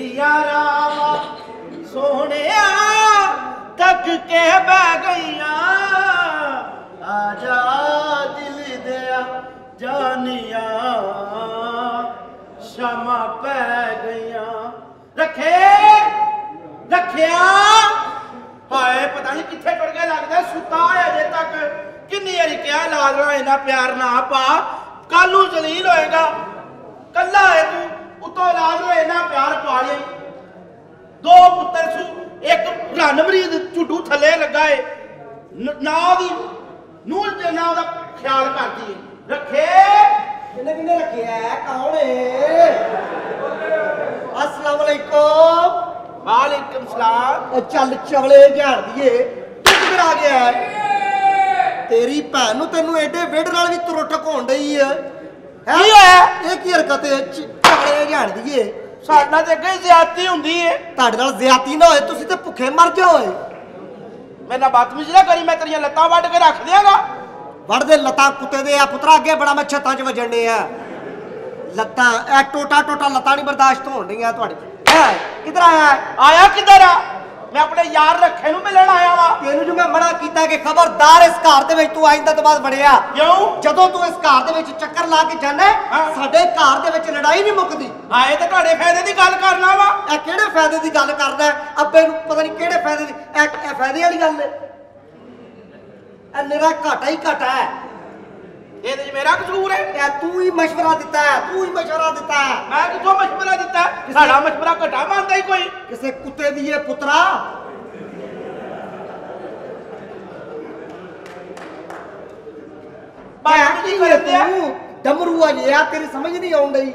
ਮੇਰੀਆਂ ਰਾਵਾਂ ਸੋਹਣਿਆ ਤੱਕ ਕੇ ਬਹਿ ਗਈਆਂ। ਆ ਜਾ ਦਿਲ ਦਿਆ ਜਾਨੀਆਂ, ਸ਼ਾਮਾਂ ਪੈ ਗਈਆਂ। ਰੱਖੇ, ਰੱਖਿਆ। ਹਾਏ ਪਤਾ ਨਹੀਂ ਕਿੱਥੇ ਟੁਰ ਗਿਆ, ਲੱਗਦਾ ਸੁੱਤਾ ਹੈ ਅਜੇ ਤੱਕ। ਕਿੰਨੀ ਵਾਰੀ ਕਿਹਾ ਲਾਜ਼ਮਾ ਇਹਨਾਂ ਪਿਆਰ ਨਾ ਪਾ। ਕੱਲ ਨੂੰ ਜਲੀਲ ਹੋਏਗਾ। ਕੱਲਾ ਹੈ ਤੂੰ। ਉਤੋਂ ਲਾਜ਼ਮਾ ਇਹਨਾਂ ਪਿਆਰ ਪਾ ਲਈ ਦੋ ਪੁੱਤਰ ਸੁ ਇੱਕ ਰਣ ਮਰੀਦ ਝੁੱਡੂ ਥੱਲੇ ਲੱਗਾ ਏ। ਨ- ਨਾ ਦੀ ਨੂਰ ਦੇ ਨਾਂ ਦਾ ਖਿਆਲ ਕਰਦੀ ਏ। ਰੱਖੇ। ਕਿੰਨੇ ਕਿੰਨੇ ਰੱਖਿਆ? ਕੌਣ ਹੈ ਅਸਲਾਮ ਵਾਲੇਕੁਮ ਵਾਲੇਕਮ ਸਲਾਮ ਚੱਲ ਚਵਲੇ ਝਾੜ ਦੀਏ। ਤੂੰ ਕਿੱਧਰ ਆ ਗਿਆ? ਤੇਰੀ ਭੈਣ ਨੂੰ ਤੈਨੂੰ ਐਡੇ ਵਿੜ ਨਾਲ ਵੀ ਤੁਰਟ ਘੋਣ ਡਈ? ਕੀ ਹੋਇਆ? ਇਹ ਕੀ ਹਰਕਤ ਹੈ? ਚਵਲੇ ਝਾੜ ਦੀਏ ਸਾਡਾ ਤੇ ਅੱਗੇ ਜ਼ਿਆਦਤੀ ਹੁੰਦੀ ਏ। ਤੁਹਾਡੇ ਨਾਲ ਜ਼ਿਆਤੀ ਨਾ ਹੋਏ ਤੁਸੀਂ ਤੇ ਭੁੱਖੇ ਮਰ ਜਾਓਏ ਮੇਰੇ ਨਾਲ ਬਦਤਮੀਜ਼ੀ ਨਾ ਕਰੀ ਮੈਂ ਤੇਰੀਆਂ ਲੱਤਾਂ ਵੱਢ ਕੇ ਰੱਖ ਦਿਆਂਗਾ। ਵੜਦੇ ਲੱਤਾਂ ਕੁੱਤੇ ਦੇ ਆ ਪੁੱਤਰਾ ਅੱਗੇ ਬੜਾ ਮੈਂ ਛੱਤਾਂ 'ਚ ਵੱਜਣ ਦੇ ਆ ਲੱਤਾਂ ਇਹ ਟੋਟਾ ਟੋਟਾ ਲੱਤਾਂ ਨਹੀਂ ਬਰਦਾਸ਼ਤ ਹੋਣ ਡੀਆਂ ਤੁਹਾਡੇ ਕਿੱਧਰ ਆਇਆ? ਆਇਆ ਕਿੱਧਰ ਆ? ਮੈਂ ਆਪਣੇ ਯਾਰ ਰੱਖੇ ਨੂੰ ਮਿਲਣ ਆਇਆ ਵਾਂ। ਤੈਨੂੰ ਜੋ ਮੈਂ ਮਨਾ ਕੀਤਾ ਕਿ ਖਬਰਦਾਰ ਇਸ ਘਰ ਦੇ ਵਿੱਚ ਤੂੰ ਆਇੰਦਾ ਤੋਂ ਬਾਅਦ ਵੜਿਆ। ਕਿਉਂ? ਜਦੋਂ ਤੂੰ ਇਸ ਘਰ ਦੇ ਵਿੱਚ ਚੱਕਰ ਲਾ ਕੇ ਜਾਣਾ। ਸਾਡੇ ਘਰ ਦੇ ਵਿੱਚ ਲੜਾਈ ਨਹੀਂ ਮੁੱਕਦੀ। ਆਏ ਤੇ ਤੁਹਾਡੇ ਫਾਇਦੇ ਦੀ ਗੱਲ ਕਰਨਾ ਵਾ। ਇਹ ਕਿਹੜੇ ਫਾਇਦੇ ਦੀ ਗੱਲ ਕਰਦਾ? ਅੱਬੇ ਨੂੰ ਪਤਾ ਨਹੀਂ ਕਿਹੜੇ ਫਾਇਦੇ ਦੀ ਇਹ ਇਹ ਫਾਇਦੇ ਵਾਲੀ ਗੱਲ ਹੈ। ਇਹ ਨਿਰਾ ਘਾਟਾ ਹੀ ਘਾਟਾ ਹੈ। ਇਹਦੇ 'ਚ ਮੇਰਾ ਕਸੂਰ ਹੈ। ਇਹ ਤੂੰ ਹੀ ਮਸ਼ਵਰਾ ਦਿੱਤਾ ਹੈ ਤੂੰ ਹੀ ਮਸ਼ਵਰਾ ਦਿੱਤਾ ਹੈ। ਮੈਂ ਕਿੱਥੋਂ ਮਸ਼ਵਰਾ ਦਿੱਤਾ? ਸਾਡਾ ਮਸ਼ਵਰਾ ਘਟਾ ਮੰਨਦਾ ਹੀ ਕੋਈ। ਕਿਸੇ ਕੁੱਤੇ ਦੀ ਇਹ ਪੁੱਤਰਾ। ਬਾਤ ਕੀ ਕਰਦੇ ਆ ਤੂੰ? ਡਮਰੂ ਆ ਜਿਆ ਤੇਰੀ ਸਮਝ ਨਹੀਂ ਆਉਣ ਡਈ।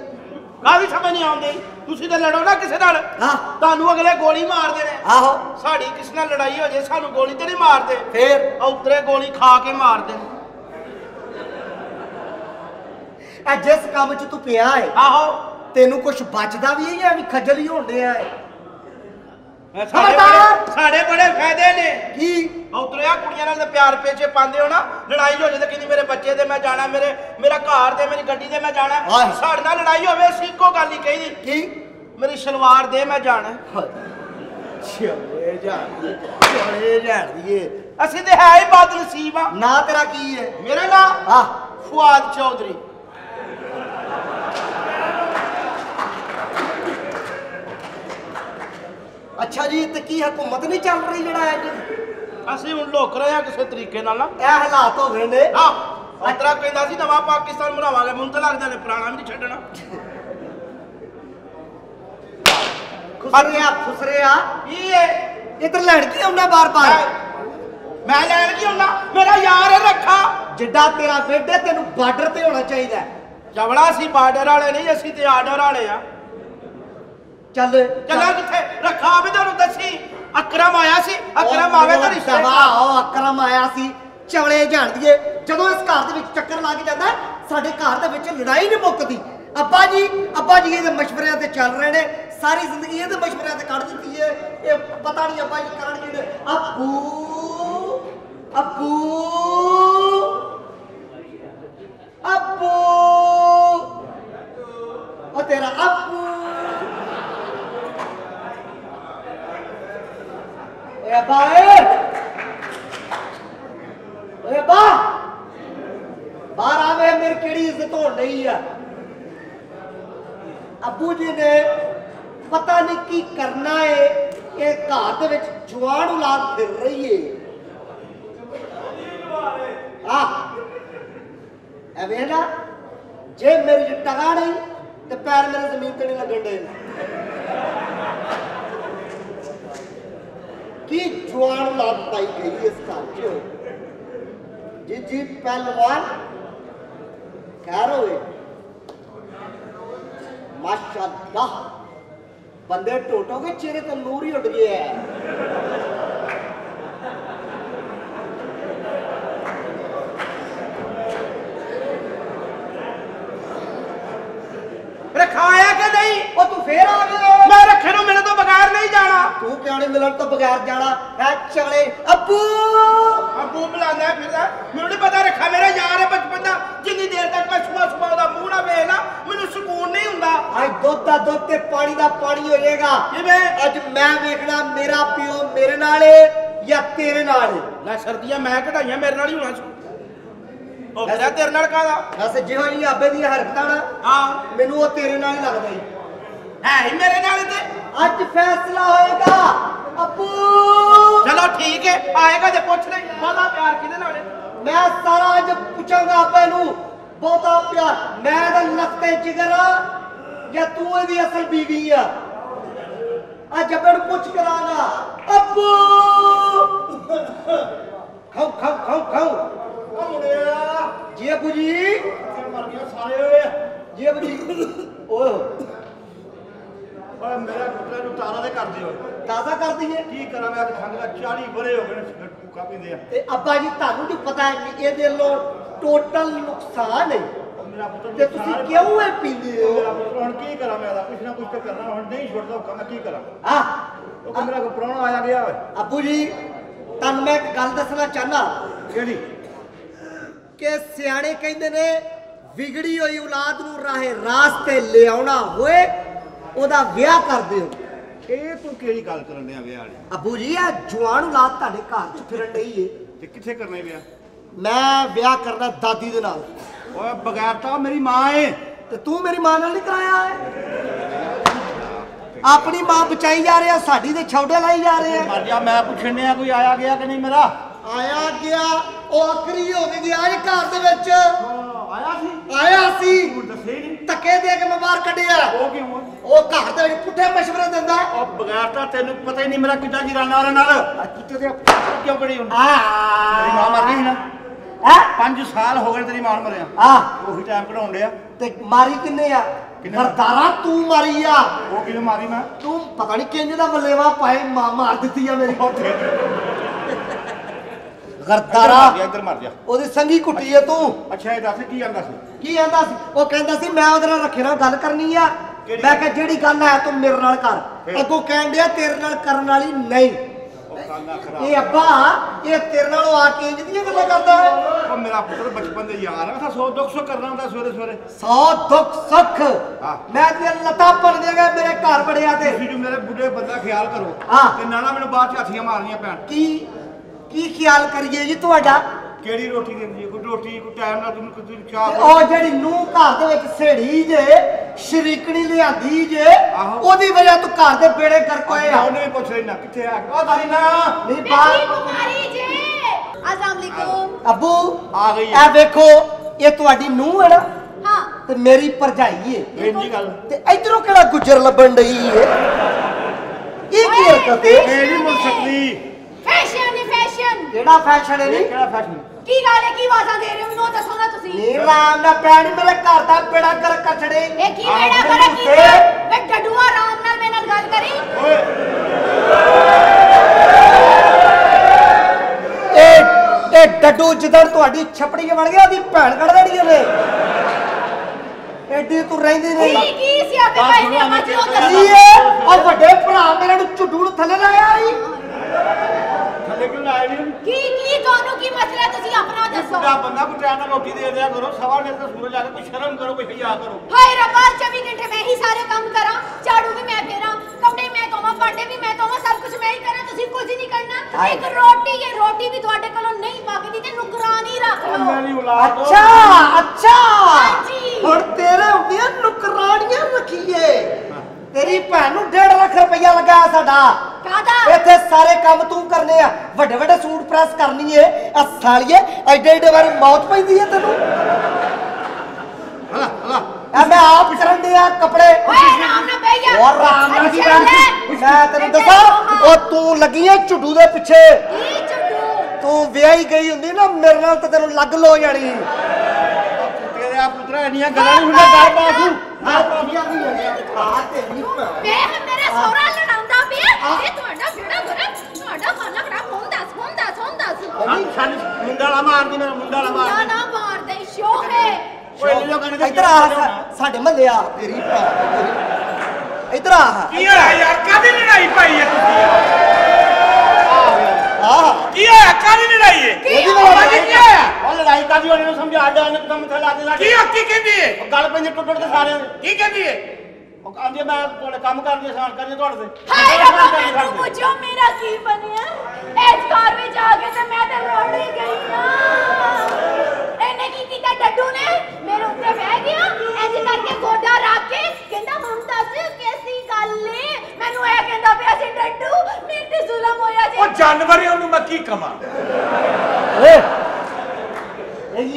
ਕਾਹਦੀ ਸਮਝ ਨਹੀਂ ਆਉਂਦੀ ਤੁਸੀਂ ਤਾਂ ਲੜੋ ਨਾ ਕਿਸੇ ਨਾਲ। ਹਾਂ। ਤੁਹਾਨੂੰ ਅਗਲੇ ਗੋਲੀ ਮਾਰਦੇ ਨੇ। ਆਹੋ। ਸਾਡੀ ਕਿਸ ਨਾਲ ਲੜਾਈ ਹੋ ਜੇ ਸਾਨੂੰ ਗੋਲੀ ਤੇ ਨਹੀਂ ਮਾਰਦੇ। ਫੇਰ? ਉਤਰੇ ਗੋਲੀ ਖਾ ਕੇ ਮਾਰਦੇ ਨੇ। ਇਹ ਜਿਸ ਕੰਮ 'ਚ ਤੂੰ ਪਿਆ ਹੈ ਆਹੋ। ਤੈਨੂੰ ਕੁਝ ਬਚਦਾ ਵੀ ਹੈ ਜਾਂ ਵੀ ਖੱਜਲ ਹੀ ਹੋਣ ਡਿਆ ਹੈ ਸਾਡੇ! ਬੜੇ- ਸਾਡੇ ਬੜੇ ਫਾਇਦੇ ਨੇ। ਕੀ? ਉਤਰਿਆ ਕੁੜੀਆਂ ਨਾਲ ਤੇ ਪਿਆਰ ਪੇਚੇ ਪਾਉਂਦੇ ਹੋ ਨਾ ਲੜਾਈ ਹੋ ਜੇ ਤੇ ਕਹਿੰਦੀ ਮੇਰੇ ਬੱਚੇ ਤੇ ਮੈਂ ਜਾਣਾ ਮੇਰੇ ਮੇਰਾ ਘਰ ਤੇ ਮੇਰੀ ਗੱਡੀ ਤੇ ਮੈਂ ਜਾਣਾ। ਆਹ। ਸਾਡੇ ਨਾਲ ਲੜਾਈ ਹੋਵੇ ਅਸੀਂ ਇੱਕੋ ਗੱਲ ਹੀ ਕਹੀਦੀ। ਕੀ? ਮੇਰੀ ਸਲਵਾਰ ਦੇ ਮੈਂ ਜਾਣਾ। ਛੜੇ ਜਾਣੀਏ ਅਸੀਂ ਤੇ ਹੈ ਹੀ ਬਾਦ ਨਸੀਬ ਆ। ਨਾ ਤੇਰਾ ਕੀ ਹੈ ਮੇਰਾ ਨਾਮ ਆ। ਫੁਆਦ ਚੌਧਰੀ। ਅੱਛਾ ਜੀ ਤੇ ਕੀ ਹਕੂਮਤ ਨਹੀਂ ਚੱਲ ਰਹੀ ਜਿਹੜਾ ਅੱਜ ਅਸੀਂ ਹੁਣ ਲੁਕ ਰਹੇ ਆ ਕਿਸੇ ਤਰੀਕੇ ਨਾਲ ਨਾ। ਇਹ ਹਾਲਾਤ ਹੋ ਗਏ ਨੇ। ਆ ਉਤਰਾ ਕਹਿੰਦਾ ਸੀ ਨਵਾਂ ਪਾਕਿਸਤਾਨ ਬਣਾਵਾਂਗੇ ਮੈਨੂੰ ਤਾਂ ਲੱਗਦਾ ਨੇ ਪੁਰਾਣਾ ਵੀ ਨਹੀਂ ਛੱਡਣਾ। ਖੁਸਰਿਆ ਖੁਸਰਿਆ। ਕੀ ਹੈ ਇਧਰ ਲੈਣ ਕੀ ਆਉਣਾ ਬਾਰ-ਬਾਰ ਮੈਂ ਲੈਣ ਕੀ ਹੁੰਦਾ ਮੇਰਾ ਯਾਰ ਹੈ ਰੱਖਾ। ਜਿੱਡਾ ਤੇਰਾ ਵੇਡੇ ਤੈਨੂੰ ਬਾਰਡਰ ਤੇ ਹੋਣਾ ਚਾਹੀਦਾ ਹੈ। ਜਵੜਾ ਸੀ ਬਾਰਡਰ ਵਾਲੇ ਨਹੀਂ ਅਸੀਂ ਤੇ ਆਰਡਰ ਵਾਲੇ ਆ। ਚੱਲ। ਚੱਲਾਂ ਕਿੱਥੇ? ਰੱਖਾ ਵੀ ਤੁਹਾਨੂੰ ਦੱਸੀ। ਅਕਰਮ ਆਇਆ ਸੀ ਅਕਰਮ ਆਵੇ ਤਾਂ ਰਿਸ਼ਤੇ ਦਵਾ ਉਹ ਅਕਰਮ ਆਇਆ ਸੀ। ਚਵਲੇ ਜਾਣ ਦੀਏ। ਜਦੋਂ ਇਸ ਘਰ ਦੇ ਵਿੱਚ ਚੱਕਰ ਲੱਗ ਜਾਂਦਾ ਸਾਡੇ ਘਰ ਦੇ ਵਿੱਚ ਲੜਾਈ ਨਹੀਂ ਮੁੱਕਦੀ। ਅੱਬਾ ਜੀ ਅੱਬਾ ਜੀ ਇਹਦੇ ਮਸ਼ਵਰਿਆਂ ਤੇ ਚੱਲ ਰਹੇ ਨੇ। ਸਾਰੀ ਜ਼ਿੰਦਗੀ ਇਹਦੇ ਮਸ਼ਵਰਿਆਂ ਤੇ ਕੱਢ ਦਿੱਤੀ ਹੈ ਇਹ ਪਤਾ ਨਹੀਂ ਅੱਬਾ ਜੀ ਕਰਨ ਕੀ ਨੇ। ਅੱਬੂ ਅੱਬੂ ਅੱਬੂ। ਉਹ ਤੇਰਾ ਅੱਬੂ ਓਏ ਬਾਏ ਓਏ ਬਾ ਬਾਹਰ ਆਵੇ ਮੇਰੀ ਕਿਹੜੀ ਇੱਜ਼ਤ ਹੋਣ ਨਹੀਂ ਆ? ਅੱਬੂ ਜੀ ਨੇ ਪਤਾ ਨਹੀਂ ਕੀ ਕਰਨਾ ਏ। ਕਿ ਘਰ ਦੇ ਵਿੱਚ ਜਵਾਨ ਔਲਾਦ ਫਿਰ ਰਹੀ ਏ। ਆ। ਐ ਵੇਲਾ ਜੇ ਮੇਰੀ ਟਗਾ ਨਹੀਂ, ਤੇ ਪੈਰ ਮੇਰੇ ਜ਼ਮੀਨ ਤੇ ਨਹੀਂ ਲੱਗਣ ਦੇ ਕੀ ਜਵਾਨ ਔਲਾਦ ਪਾਈ ਗਈ ਇਸ ਘਰ 'ਚ? ਜੀ ਜੀ, ਪਹਿਲਵਾਨ। ਖੈਰ ਹੋਏ ਮਾਸ਼ਾਅੱਲਾ। ਬੰਦੇ ਟੋਟੋਗੇ ਚਿਹਰੇ ਤੇ ਨੂਰ ਹੀ ਉੱਡ ਗਿਆ ਹੈ ਰਖਾਇਆ ਕਿ ਨਹੀਂ? ਉਹ ਤੂੰ ਫੇਰ ਆ ਗਿਆ। ਬਗੈਰ ਨਹੀਂ ਜਾਣਾ। ਤੂੰ ਕਿਉਂ ਨਹੀਂ ਮਿਲਣ ਤੋਂ ਬਗੈਰ ਜਾਣਾ। ਹੈ ਚਲੇ ਅੱਬੂ। ਅੱਬੂ ਬੁਲਾਉਂਦਾ ਫਿਰਦਾ। ਮੈਨੂੰ ਨਹੀਂ ਪਤਾ ਰੱਖਾ ਮੇਰਾ ਯਾਰ ਹੈ ਬਚਪਨ ਦਾ। ਜਿੰਨੀ ਦੇਰ ਤੱਕ ਮੈਂ ਸੁਬਾ ਸੁਬਾ ਉਹਦਾ ਮੂੰਹ ਨਾ ਵੇਖ ਲਾ ਮੈਨੂੰ ਸਕੂਨ ਨਹੀਂ ਹੁੰਦਾ। ਅੱਜ ਦੋ ਦੁੱਧ ਦਾ ਦੁੱਧ ਤੇ ਪਾਣੀ ਦਾ ਪਾਣੀ ਹੋ ਜਾਏਗਾ ਕਿਵੇਂ? ਅੱਜ ਮੈਂ ਵੇਖਣਾ ਮੇਰਾ ਪਿਓ ਮੇਰੇ ਨਾਲ ਏ ਜਾਂ ਤੇਰੇ ਨਾਲ? ਏ ਲੈ ਸਰਦੀਆਂ ਮੈਂ ਕਢਾਈਆਂ ਮੇਰੇ ਨਾਲ ਹੀ ਹੋਣਾ ਸੀ। ਉਹ ਮੇਰਾ ਤੇਰੇ ਨਾਲ ਕਾਹਦਾ? ਬਸ ਜਿਹੋ ਜੀ ਆਬੇ ਦੀਆਂ ਹਰਕਤਾਂ ਨਾ ਹਾਂ। ਮੈਨੂੰ ਉਹ ਤੇਰੇ ਨਾਲ ਹੀ ਲੱਗਦਾ ਈ ਹੈ ਹੀ ਮੇਰੇ ਨਾਲ ਤੇ। ਅੱਜ ਫੈਸਲਾ ਹੋਏਗਾ ਅੱਬੂ ਚਲੋ ਠੀਕ ਹੈ ਆਏਗਾ ਤੇ ਪੁੱਛ ਲੈ। ਬਹੁਤਾ ਪਿਆਰ ਕਿਹਦੇ ਨਾਲ ਹੈ? ਮੈਂ ਸਾਰਾ ਅੱਜ ਪੁੱਛਾਂਗਾ ਆਪੇ ਨੂੰ। ਬਹੁਤਾ ਪਿਆਰ। ਮੈਂ ਤਾਂ ਨਕਤੇ ਜਿਗਰ ਜਾਂ ਤੂੰ ਇਹਦੀ ਅਸਲ ਬੀਵੀ ਆ? ਅੱਜ ਅੱਬੇ ਨੂੰ ਪੁੱਛ ਕਰਾਂਗਾ। ਅੱਬੂ ਖਾਓ ਖਾਓ ਖਾਓ ਖਾਓ। ਜੀ ਅੱਬੂ ਜੀ। ਮਰ ਗਿਆ ਸਾਰੇ ਓਏ ਜੀ ਅੱਬੂ ਜੀ। ਓਏ ਓਏ ਮੇਰਾ ਪੁੱਤਰ ਨੂੰ ਤਾਰਾ ਦੇ ਕਰ ਦਿਓ। ਤਾਜ਼ਾ ਕਰ ਦਈਏ? ਕੀ ਕਰਾਂ ਮੈਂ ਅੱਜ ਖੰਗ ਦਾ 40 ਬਰੇ ਹੋ ਗਏ ਨੇ ਸਿਗਰਟ ਭੁੱਕਾ ਪੀਂਦੇ ਆ। ਤੇ ਅੱਬਾ ਜੀ ਤੁਹਾਨੂੰ ਵੀ ਪਤਾ ਹੈ ਕਿ ਇਹਦੇ ਲੋ ਟੋਟਲ ਨੁਕਸਾਨ ਹੈ? ਮੇਰਾ ਪੁੱਤਰ ਤੇ ਤੁਸੀਂ ਕਿਉਂ ਇਹ ਪੀਂਦੇ ਮੇਰਾ ਹੋ ਪੁੱਤਰ ਹੁਣ ਕੀ ਕਰਾਂ ਮੈਂ ਦਾ ਕੁਛ ਨਾ ਕੁਛ ਤਾਂ ਕਰਨਾ ਹੁਣ ਨਹੀਂ ਛੁੱਟਦਾ ਹੁਕਮ ਮੈਂ ਕੀ ਕਰਾਂ? ਆ। ਉਹ ਮੇਰਾ ਕੋ ਪ੍ਰਾਹੁਣਾ ਆਇਆ ਗਿਆ ਓਏ। ਅੱਬੂ ਜੀ ਤੁਹਾਨੂੰ ਮੈਂ ਇੱਕ ਗੱਲ ਦੱਸਣਾ ਚਾਹਨਾ ਕਿਹੜੀ? ਕਿ ਸਿਆਣੇ ਕਹਿੰਦੇ ਨੇ ਵਿਗੜੀ ਹੋਈ ਔਲਾਦ ਨੂੰ ਰਾਹੇ ਰਾਸਤੇ ਲਿਆਉਣਾ ਹੋਏ ਉਹਦਾ ਵਿਆਹ ਕਰ ਦਿਓ। ਇਹ ਤੂੰ ਕਿਹੜੀ ਗੱਲ ਕਰਨ ਡਿਆ ਵਿਆਹ ਵਾਲੀ? ਅੱਬੂ ਜੀ ਇਹ ਜਵਾਨ ਔਲਾਦ ਤੁਹਾਡੇ ਘਰ 'ਚ ਫਿਰਨ ਡਈ ਏ। ਤੇ ਕਿੱਥੇ ਕਰਨਾ ਇਹ ਵਿਆਹ? ਮੈਂ ਵਿਆਹ ਕਰਨਾ ਦਾਦੀ ਦੇ ਨਾਲ। ਓਏ ਬਗੈਰ ਤਾਂ ਉਹ ਮੇਰੀ ਮਾਂ ਏ। ਤੇ ਤੂੰ ਮੇਰੀ ਮਾਂ ਨਾਲ ਨਹੀਂ ਕਰਾਇਆ ਹੈ ਆਪਣੀ ਮਾਂ ਬਚਾਈ ਜਾ ਰਿਹਾ ਸਾਡੀ ਤੇ ਛੌਡੇ ਲਾਈ ਜਾ ਰਹੇ ਆ। ਮਰ ਜਾ ਮੈਂ ਪੁੱਛਣ ਡਿਆ ਕੋਈ ਆਇਆ ਗਿਆ ਕਿ ਨਹੀਂ ਮੇਰਾ? ਆਇਆ ਗਿਆ ਉਹ ਆਖਰੀ ਹੋ ਗਿਆ ਇਹ ਘਰ ਦੇ ਵਿੱਚ। ਆਇਆ ਸੀ? ਆਇਆ ਸੀ। ਤੂੰ ਦੱਸੇ ਹੀ ਨਹੀਂ ਧੱਕੇ ਦੇ ਕੇ ਮੈਂ ਬਾਹਰ ਕੱਢਿਆ। ਉਹ ਕਿਉਂ? ਉਹ ਘਰ ਦੇ ਵਿੱਚ ਪੁੱਠੇ ਮਸ਼ਵਰੇ ਦਿੰਦਾ। ਉਹ ਬਗੈਰ ਤਾਂ ਤੈਨੂੰ ਪਤਾ ਹੀ ਨਹੀਂ ਮੇਰਾ ਕਿੱਦਾਂ ਜੀਰਾਨਾ ਉਹਨਾਂ ਨਾਲ। ਕਿਤੇ ਤੇ ਕਿਉਂ ਬੜੀ ਹੁੰਦੀ? ਆ ਤੇਰੀ ਮਾਂ ਮਰ ਗਈ ਸੀ ਨਾ। ਹੈ? 5 ਸਾਲ ਹੋ ਗਏ ਤੇਰੀ ਮਾਂ ਮਰਿਆ। ਆ ਉਹੀ ਟਾਈਮ ਕਢਾਉਣ ਡਿਆ। ਤੇ ਮਾਰੀ ਕਿੰਨੇ ਆ? ਕਿੰਨੇ? ਗਰਦਾਰਾ ਤੂੰ ਮਾਰੀ ਆ। ਉਹ ਕਿਹਨੂੰ ਮਾਰੀ ਮੈਂ? ਤੂੰ ਪਤਾ ਨਹੀਂ ਕਿੰਜ ਦਾ ਬੱਲੇਵਾ ਪਾਏ ਮਾਂ ਮਾਰ ਦਿੱਤੀ ਆ ਮੇਰੀ। ਗਰਦਾਰਾ ਇੱਧਰ ਮਰ ਜਾ ਉਹਦੀ ਸੰਗੀ ਕੁੱਟੀ ਆ ਤੂੰ। ਅੱਛਾ ਇਹ ਦੱਸ ਕੀ ਆਂਦਾ ਸੀ? ਕੀ ਕਹਿੰਦਾ ਸੀ? ਉਹ ਕਹਿੰਦਾ ਸੀ ਮੈਂ ਉਹਦੇ ਨਾਲ ਰੱਖੇ ਨਾਲ ਗੱਲ ਕਰਨੀ ਆ। ਮੈਂ ਕਿਹਾ ਜਿਹੜੀ ਗੱਲ ਹੈ ਤੂੰ ਮੇਰੇ ਨਾਲ ਕਰ? ਅੱਗੋਂ ਕਹਿਣ ਡਿਆ ਤੇਰੇ ਨਾਲ ਕਰਨ ਵਾਲੀ ਨਹੀਂ। ਇਹ ਅੱਬਾ ਇਹ ਤੇਰੇ ਨਾਲ ਆ ਕੇ ਇੰਜ ਦੀਆਂ ਗੱਲਾਂ ਕਰਦਾ ਹੈ? ਉਹ ਮੇਰਾ ਪੁੱਤਰ ਬਚਪਨ ਦੇ ਯਾਰ ਆ ਸੋ ਦੁੱਖ ਸੁੱਖ ਕਰਨਾ ਹੁੰਦਾ ਸਵੇਰੇ ਸਵੇਰੇ। ਸੌ ਦੁੱਖ ਸੁੱਖ। ਮੈਂ ਤੇ ਲੱਤਾਂ ਪੜ ਦੇਗਾ ਮੇਰੇ ਘਰ ਬੜਿਆ ਤੇ। ਤੁਸੀਂ ਜੋ ਮੇਰੇ ਬੁੱਢੇ ਬੰਦਾ ਖਿਆਲ ਕਰੋ। ਤੇ ਨਾਣਾ ਮੈਨੂੰ ਬਾਅਦ ਚ ਹਾਥੀਆਂ ਮਾਰਨੀਆਂ ਪੈਣ। ਕੀ ਕੀ ਖਿਆਲ ਕਰੀਏ ਜੀ ਤੁਹਾਡਾ? ਕਿਹੜੀ ਰੋਟੀ ਦਿੰਦੀ ਹੈ? ਕੋਈ ਰੋਟੀ ਕੋਈ ਟਾਈਮ ਨਾਲ ਤੁਹਾਨੂੰ ਕੋਈ ਚਾਹ ਉਹ ਜਿਹੜੀ ਨੂੰ ਘਰ ਦੇ ਵਿੱਚ ਸੇੜੀ ਜੇ ਸ਼ਰੀਕਣੀ ਲਿਆਂਦੀ ਜੇ ਉਹਦੀ ਵਜ੍ਹਾ ਤੋਂ ਘਰ ਦੇ ਬੇੜੇ ਕਰ ਕੋਏ ਆ। ਉਹਨੇ ਪੁੱਛ ਲੈਣਾ ਕਿੱਥੇ ਆ? ਉਹ ਦਾਰੀ ਨਾ। ਨਹੀਂ ਬਾਹਰ ਬੁਖਾਰੀ ਜੇ। ਅਸਲਾਮ ਅਲੈਕੁਮ। ਅਬੂ ਆ ਗਈ ਆ ਵੇਖੋ ਇਹ ਤੁਹਾਡੀ ਨੂੰ ਹੈ ਨਾ? ਹਾਂ। ਤੇ ਮੇਰੀ ਪਰਜਾਈ ਏ। ਇੰਨੀ ਗੱਲ। ਤੇ ਇਧਰੋਂ ਕਿਹੜਾ ਗੁੱਜਰ ਲੱਭਣ ਡਈ ਏ? ਇਹ ਕੀ ਹਰਕਤ ਏ? ਇਹ ਨਹੀਂ ਮੁੜ ਸਕਦੀ। ਫੈਸ਼ਨ ਕਿਹੜਾ ਫੈਸ਼ਨ ਹੈ ਇਹ ਕਿਹੜਾ ਫੈਸ਼ਨ ਕੀ ਗੱਲ ਹੈ? ਕੀ ਵਾਜ਼ਾਂ ਦੇ ਰਹੇ ਹੋ? ਮੈਨੂੰ ਦੱਸੋ ਨਾ ਤੁਸੀਂ। ਨੀ ਰਾਮ ਦਾ ਪੈਣ ਮੇਰੇ ਘਰ ਦਾ ਪੇੜਾ ਕਰ ਕਛੜੇ ਇਹ ਕੀ ਬੇੜਾ ਕਰ ਕੀ ਵੇ ਡੱਡੂਆ ਰਾਮ ਨਾਲ ਮੇਰੇ ਨਾਲ ਗੱਲ ਕਰੀ। ਓਏ। ਇਹ ਇਹ ਡੱਡੂ ਜਿੱਦਣ ਤੁਹਾਡੀ ਛਪੜੀ ਬਣ ਗਿਆ ਉਹਦੀ ਭੈਣ ਕੱਢ ਦੇਣੀ ਇਹਨੇ ਐਡੀ ਤੂੰ ਰਹਿੰਦੀ ਨਹੀਂ। ਕੀ ਕੀ ਸਿਆਪੇ ਪੈ ਨੇ? ਮੱਝ ਉਹ ਵੱਡੇ ਭਰਾ ਮੇਰੇ ਨੂੰ ਝੁੱਡੂ ਨੂੰ ਥੱਲੇ ਲਾਇਆ ਆਈ। ਕਿਉਂ ਲਾਇਆ ਨਹੀਂ ਕੀ ਕੀ ਤੁਹਾਨੂੰ ਕੀ ਮਸਲਾ? ਤੁਸੀਂ ਆਪਣਾ ਦੱਸੋ। ਬੁੱਢਾ ਬੰਦਾ ਕੋਈ ਟਾਈਮ ਨਾਲ ਰੋਟੀ ਦੇ ਦਿਆ ਕਰੋ ਸਵਾ ਨੇ ਤਾਂ ਸੂਰਜ ਆ ਕੇ ਕੋਈ ਸ਼ਰਮ ਕਰੋ ਕੋਈ ਹਿਆ ਕਰੋ। ਹਾਏ ਰੱਬਾ 24 ਘੰਟੇ ਮੈਂ ਹੀ ਸਾਰੇ ਕੰਮ ਕਰਾਂ ਝਾੜੂ ਵੀ ਮੈਂ ਫੇਰਾਂ ਕੱਪੜੇ ਮੈਂ ਧੋਵਾਂ ਭਾਂਡੇ ਵੀ ਮੈਂ ਧੋਵਾਂ ਸਭ ਕੁਝ ਮੈਂ ਹੀ ਕਰਾਂ ਤੁਸੀਂ ਕੁਝ ਨਹੀਂ ਕਰਨਾ। ਇੱਕ ਰੋਟੀ ਇਹ ਰੋਟੀ ਵੀ ਤੁਹਾਡੇ ਕੋਲੋਂ ਨਹੀਂ ਪੱਕਦੀ ਤੇ ਨੁਕਰਾਨੀ ਰੱਖ ਲਓ। ਮੇਰੀ ਔਲਾਦ ਅੱਛਾ ਅੱਛਾ। ਹਾਂਜੀ। ਹੁਣ ਤੇਰੇ ਹੁੰਦੀਆਂ ਨੁਕਰਾਣੀਆਂ ਰੱਖੀਏ। ਤੇਰੀ ਭੈਣ ਨੂੰ 1.5 ਲੱਖ ਰੁਪਈਆ ਲੱਗਾ ਸਾਡਾ। ਕਾਦਾ ਇੱਥੇ ਸਾਰੇ ਕੰਮ ਤੂੰ ਕਰਨੇ ਆ। ਵੱਡੇ ਵੱਡੇ ਸੂਟ ਪ੍ਰੈਸ ਕਰਨੀ ਏ ਆ ਸਾਲੀਏ ਐਡੇ ਐਡੇ ਵਾਰੀ ਮੌਤ ਪੈਂਦੀ ਏ ਤੈਨੂੰ। ਹਲਾ ਹਲਾ। ਆ ਮੈਂ ਆਪ ਕਰਨ ਦੇ ਆ ਕੱਪੜੇ। ਓਏ ਆਰਾਮ ਨਾਲ ਬਹਿ ਜਾ। ਨਾਲ ਕੀ। ਮੈਂ ਤੈਨੂੰ ਦੱਸਾਂ। ਉਹ ਤੂੰ ਲੱਗੀ ਏ ਝੁੱਡੂ ਦੇ ਪਿੱਛੇ। ਕੀ ਚੱਡੂ ਤੂੰ ਵਿਆਹੀ ਗਈ ਹੁੰਦੀ ਨਾ ਮੇਰੇ ਨਾਲ ਤਾਂ ਤੈਨੂੰ ਲੱਗ ਲੋ ਜਾਣੀ। ਤੇਰੇ ਆ ਪੁੱਤਰਾ ਇੰਨੀਆਂ ਗੱਲਾਂ ਨਹੀਂ ਗੱਲ ਬਾਸੂ ਆ ਤੇਰੀ ਭੈਣ ਮੇਰਾ ਸੋਹਰਾ ਇਹ ਤੁਹਾਡਾ ਬੇੜਾ ਗਰਾ ਤੁਹਾਡਾ ਖਾਣਾ ਖਰਾਬ ਹੋਣ ਦੱਸ ਹੋਣ ਦੱਸ ਹੋਣ ਦੱਸ ਸਾਨੂੰ ਮੁੰਡਾ ਲਾ ਮਾਰਦੀ ਮੇਰਾ ਮੁੰਡਾ ਲਾ ਨਾ ਮਾਰਦੀ ਨਾ ਮਾਰਦੇ ਸ਼ੋਕ ਹੈ। ਓਏ ਲੋਕਾਂ ਨੇ ਇੱਧਰ ਆ ਸਾਡੇ ਮਹੱਲੇ ਆ ਤੇਰੀ ਭੈਣ ਤੇਰੀ। ਇੱਧਰ ਆ। ਕੀ ਹੋਇਆ ਯਾਰ? ਕਾਦੀ ਲੜਾਈ ਪਾਈ ਹੈ ਤੁਸੀਂ? ਆ ਕੀ ਹੋਇਆ? ਕਾਦੀ ਲੜਾਈ ਹੈ ਕੀ ਹੋਇਆ? ਉਹ ਲੜਾਈ ਕਾਦੀ ਹੋਣੀ? ਨੂੰ ਸਮਝਾ ਦੇ ਉਹਨੇ ਕਦਮ ਮੱਥੇ ਲਾ ਦੇ ਲਾ ਕੀ। ਹੋ ਕੀ ਕਹਿੰਦੀ ਹੈ ਗੱਲ ਪੈਂਦੀ ਟੁੱਟ ਟੁੱਟ ਕੇ ਸਾਰਿਆਂ ਦੇ ਕੀ ਕਹਿੰਦੀ ਹੈ ਉਹ ਆਂਦੀ ਮੈਂ ਤੁਹਾਡੇ ਕੰਮ ਕਰਦੀ ਆਸਾਨ ਕਰਦੀ ਤੁਹਾਡੇ ਤੇ। ਹਾਏ ਰੱਬਾ ਮੈਨੂੰ। ਪੁੱਛੋ ਮੇਰਾ ਕੀ ਬਣਿਆ। ਇਸ ਘਰ ਵਿੱਚ ਆ ਕੇ ਤੇ ਮੈਂ ਤੇ ਰੋੜ ਹੀ ਗਈ ਆ। ਇਹਨੇ ਕੀ ਕੀਤਾ ਡੱਡੂ ਨੇ ਮੇਰੇ ਉੱਤੇ ਬਹਿ ਗਿਆ। ਇੰਜ ਕਰਕੇ ਗੋਡਾ ਰੱਖ ਕੇ ਕਹਿੰਦਾ ਹੁਣ ਦੱਸ ਕੈਸੀ ਗੱਲ ਏ? ਮੈਨੂੰ ਇਹ ਕਹਿੰਦਾ ਪਿਆ ਸੀ ਡੱਡੂ ਮੇਰੇ ਤੇ ਜ਼ੁਲਮ ਹੋਇਆ ਜੀ। ਉਹ ਜਾਨਵਰ ਹੈ, ਉਹਨੂੰ ਮੈਂ ਕੀ ਕਵਾਂ? ਓਏ। ਇਹ ਜੀ